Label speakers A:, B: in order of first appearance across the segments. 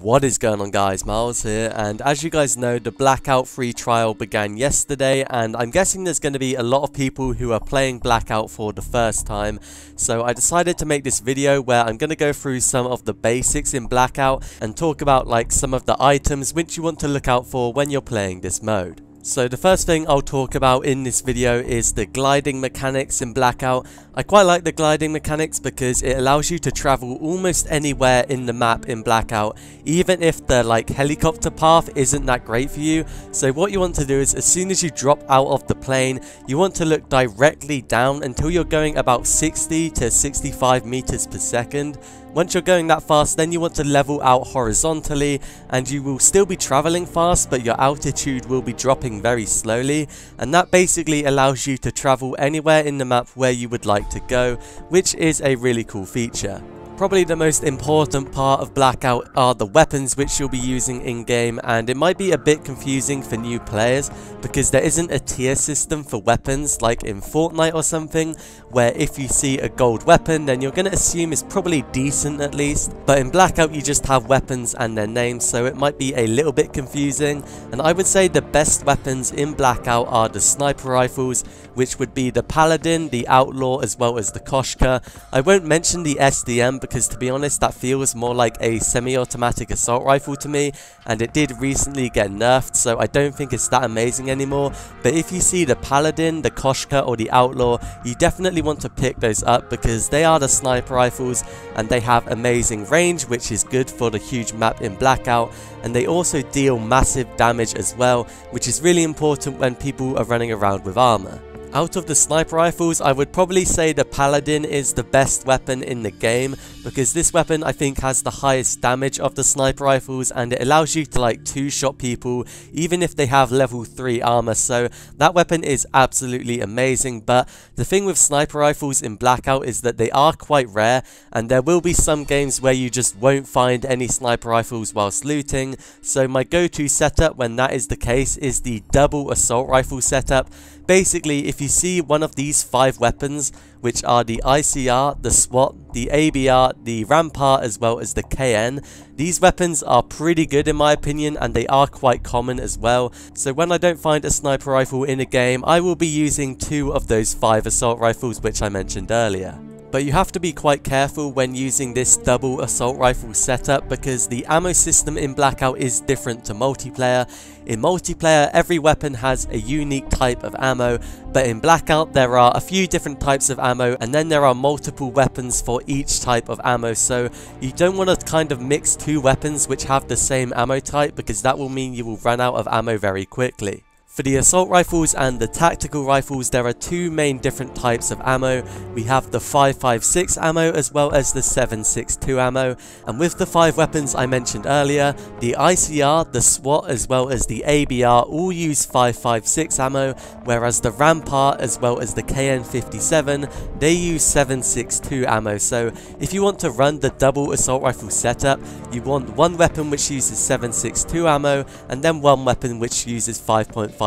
A: What is going on guys, Miles here, and as you guys know, the Blackout free trial began yesterday, and I'm guessing there's going to be a lot of people who are playing Blackout for the first time, so I decided to make this video where I'm going to go through some of the basics in Blackout, and talk about like some of the items which you want to look out for when you're playing this mode. So the first thing I'll talk about in this video is the gliding mechanics in Blackout. I quite like the gliding mechanics because it allows you to travel almost anywhere in the map in Blackout, even if the like helicopter path isn't that great for you. So what you want to do is as soon as you drop out of the plane, you want to look directly down until you're going about 60 to 65 meters per second. Once you're going that fast, then you want to level out horizontally and you will still be traveling fast, but your altitude will be dropping very slowly. And that basically allows you to travel anywhere in the map where you would like to go, which is a really cool feature. Probably the most important part of Blackout are the weapons which you'll be using in-game and it might be a bit confusing for new players because there isn't a tier system for weapons like in Fortnite or something where if you see a gold weapon then you're going to assume it's probably decent at least but in Blackout you just have weapons and their names so it might be a little bit confusing and I would say the best weapons in Blackout are the sniper rifles which would be the Paladin, the Outlaw as well as the Koshka. I won't mention the SDM because because to be honest that feels more like a semi-automatic assault rifle to me and it did recently get nerfed so I don't think it's that amazing anymore but if you see the Paladin, the Koshka or the Outlaw you definitely want to pick those up because they are the sniper rifles and they have amazing range which is good for the huge map in Blackout and they also deal massive damage as well which is really important when people are running around with armor. Out of the sniper rifles, I would probably say the Paladin is the best weapon in the game because this weapon I think has the highest damage of the sniper rifles and it allows you to like two-shot people even if they have level 3 armor. So that weapon is absolutely amazing but the thing with sniper rifles in Blackout is that they are quite rare and there will be some games where you just won't find any sniper rifles whilst looting. So my go-to setup when that is the case is the double assault rifle setup Basically, if you see one of these five weapons, which are the ICR, the SWAT, the ABR, the Rampart, as well as the KN, these weapons are pretty good in my opinion and they are quite common as well. So when I don't find a sniper rifle in a game, I will be using two of those five assault rifles which I mentioned earlier. But you have to be quite careful when using this double assault rifle setup because the ammo system in Blackout is different to multiplayer. In multiplayer, every weapon has a unique type of ammo, but in Blackout there are a few different types of ammo and then there are multiple weapons for each type of ammo, so you don't want to kind of mix two weapons which have the same ammo type because that will mean you will run out of ammo very quickly. For the assault rifles and the tactical rifles there are two main different types of ammo. We have the 5.56 ammo as well as the 7.62 ammo and with the 5 weapons I mentioned earlier, the ICR, the SWAT as well as the ABR all use 5.56 ammo whereas the Rampart as well as the KN57 they use 7.62 ammo so if you want to run the double assault rifle setup you want one weapon which uses 7.62 ammo and then one weapon which uses 5.5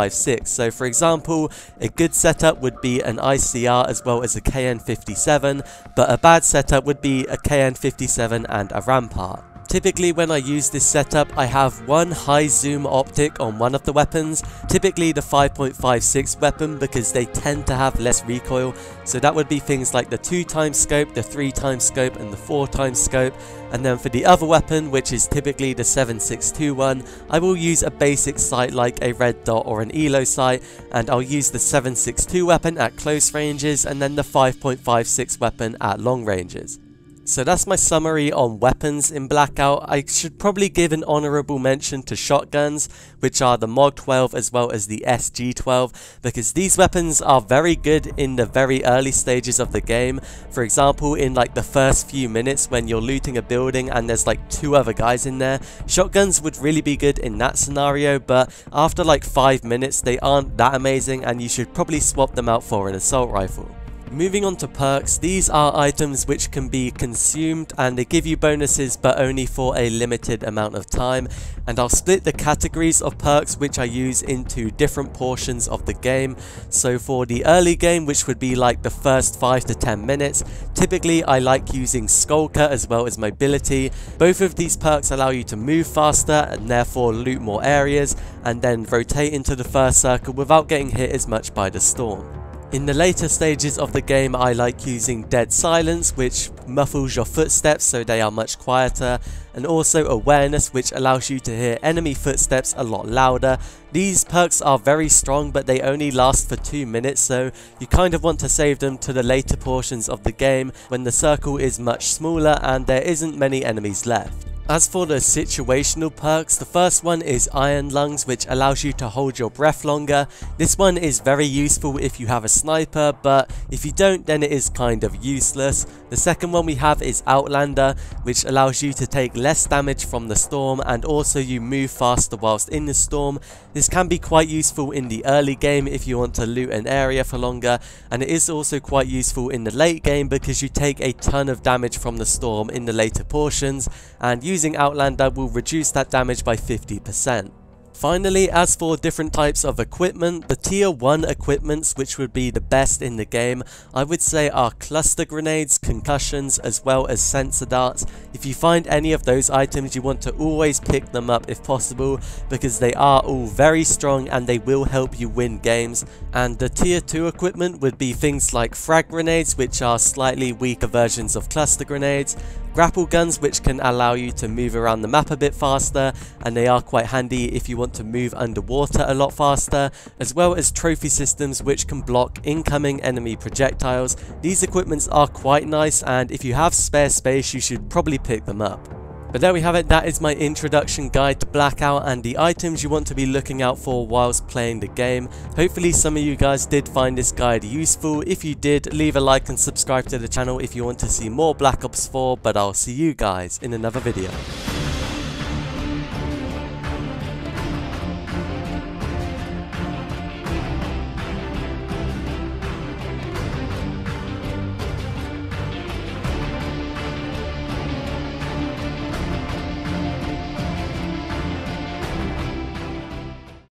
A: so for example, a good setup would be an ICR as well as a KN57, but a bad setup would be a KN57 and a Rampart. Typically when I use this setup, I have one high zoom optic on one of the weapons, typically the 5.56 weapon because they tend to have less recoil, so that would be things like the 2 times scope, the 3 times scope and the 4 times scope, and then for the other weapon, which is typically the 7.62 one, I will use a basic sight like a red dot or an ELO sight, and I'll use the 7.62 weapon at close ranges and then the 5.56 weapon at long ranges. So that's my summary on weapons in Blackout. I should probably give an honourable mention to shotguns, which are the MOG 12 as well as the SG 12, because these weapons are very good in the very early stages of the game. For example, in like the first few minutes when you're looting a building and there's like two other guys in there, shotguns would really be good in that scenario, but after like 5 minutes they aren't that amazing and you should probably swap them out for an assault rifle. Moving on to perks, these are items which can be consumed and they give you bonuses but only for a limited amount of time and I'll split the categories of perks which I use into different portions of the game. So for the early game which would be like the first 5 to 10 minutes, typically I like using Skulker as well as Mobility. Both of these perks allow you to move faster and therefore loot more areas and then rotate into the first circle without getting hit as much by the storm. In the later stages of the game I like using Dead Silence which muffles your footsteps so they are much quieter and also Awareness which allows you to hear enemy footsteps a lot louder. These perks are very strong but they only last for 2 minutes so you kind of want to save them to the later portions of the game when the circle is much smaller and there isn't many enemies left. As for the situational perks, the first one is Iron Lungs which allows you to hold your breath longer. This one is very useful if you have a sniper but if you don't then it is kind of useless. The second one we have is Outlander which allows you to take less damage from the storm and also you move faster whilst in the storm. This can be quite useful in the early game if you want to loot an area for longer and it is also quite useful in the late game because you take a ton of damage from the storm in the later portions and using Outlander will reduce that damage by 50%. Finally, as for different types of equipment, the tier 1 equipments which would be the best in the game, I would say are cluster grenades, concussions, as well as sensor darts. If you find any of those items, you want to always pick them up if possible, because they are all very strong and they will help you win games. And the tier 2 equipment would be things like frag grenades, which are slightly weaker versions of cluster grenades, grapple guns which can allow you to move around the map a bit faster and they are quite handy if you want to move underwater a lot faster as well as trophy systems which can block incoming enemy projectiles. These equipments are quite nice and if you have spare space you should probably pick them up. But there we have it, that is my introduction guide to Blackout and the items you want to be looking out for whilst playing the game. Hopefully some of you guys did find this guide useful. If you did, leave a like and subscribe to the channel if you want to see more Black Ops 4, but I'll see you guys in another video.